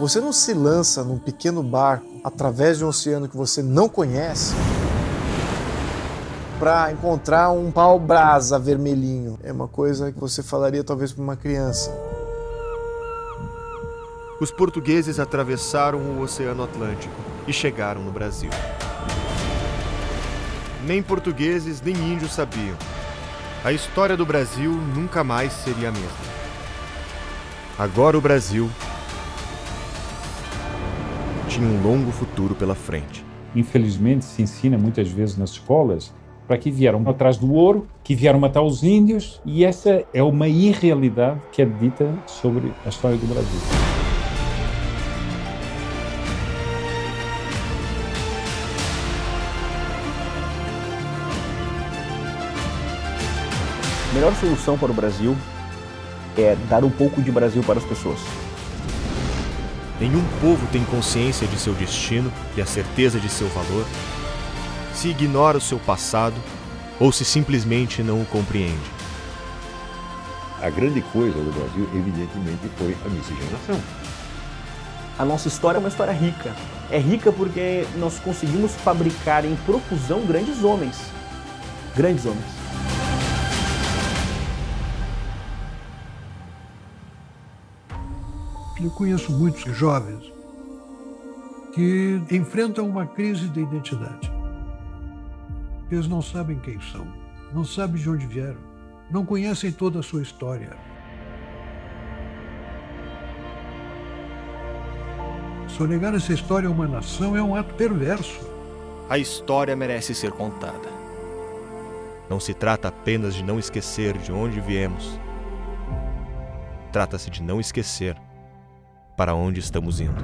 Você não se lança num pequeno barco através de um oceano que você não conhece para encontrar um pau-brasa vermelhinho. É uma coisa que você falaria talvez para uma criança. Os portugueses atravessaram o Oceano Atlântico e chegaram no Brasil. Nem portugueses nem índios sabiam. A história do Brasil nunca mais seria a mesma. Agora o Brasil tinha um longo futuro pela frente. Infelizmente, se ensina muitas vezes nas escolas para que vieram atrás do ouro, que vieram matar os índios, e essa é uma irrealidade que é dita sobre a história do Brasil. A melhor solução para o Brasil é dar um pouco de Brasil para as pessoas. Nenhum povo tem consciência de seu destino e a certeza de seu valor, se ignora o seu passado ou se simplesmente não o compreende. A grande coisa do Brasil, evidentemente, foi a miscigenação. A nossa história é uma história rica. É rica porque nós conseguimos fabricar em profusão grandes homens. Grandes homens. Eu conheço muitos jovens que enfrentam uma crise de identidade. Eles não sabem quem são, não sabem de onde vieram, não conhecem toda a sua história. Sonegar essa história a uma nação é um ato perverso. A história merece ser contada. Não se trata apenas de não esquecer de onde viemos. Trata-se de não esquecer para onde estamos indo.